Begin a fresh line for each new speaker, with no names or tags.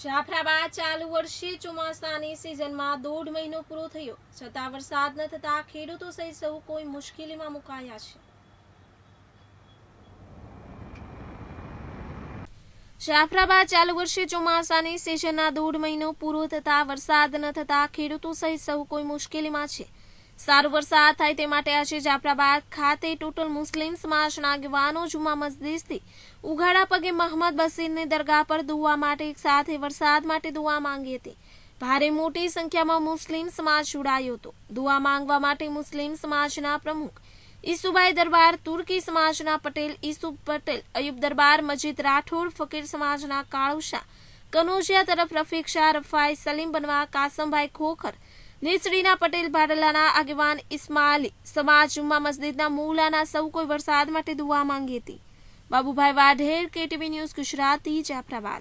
જાફરાબાદ ચાલુ વર્ષે ચોમાસાની સિઝનમાં દોઢ મહિનો પૂરો થયો. છતાં વરસાદ ન થતા ખેડૂતો સહિત સૌ કોઈ મુશ્કેલીમાં મુકાયા છે. જાફરાબાદ ચાલુ વર્ષે ચોમાસાની સિઝનના દોઢ મહિનો પૂરો થતા વરસાદ ન થતા ખેડૂતો સહિત સૌ કોઈ મુશ્કેલીમાં છે. સારો વરસાદ થાય તે માટે આજે જાફરાબાદ ખાતે ટોટલ મુસ્લિમ સમાજના આગેવાનો જુમા મસ્જિદથી ઉઘાડા પગે મહમદ બસીરની દરગાહ પર દુવા માટે એકસાથે વરસાદ માટે દુવા માંગી હતી. ભારે મોટી સંખ્યામાં મુસ્લિમ સમાજ જોડાયો હતો. દુવા માંગવા માટે મુસ્લિમ સમાજના પ્રમુખ ઈસુભાઈ દરબાર, તુર્કી સમાજના પટેલ ઈસુ પટેલ, અયુબ દરબાર, મજીદ રાઠોડ, ફકીર સમાજના કાળુશા, કનોજિયા તરફ રફીક શાહ, રફાઈ સલીમ બનવા કાસમભાઈ ખોખર નીચડીના પટેલ ભાડલાના આગેવાન ઇસ્માઇલી સમાજ જુમ્મા મસ્જિદના મૂલાના સૌ કોઈ વરસાદ માટે દુઆ માંગી હતી. Babubhai Vadher, KTV news Gujarati, Jafrabad.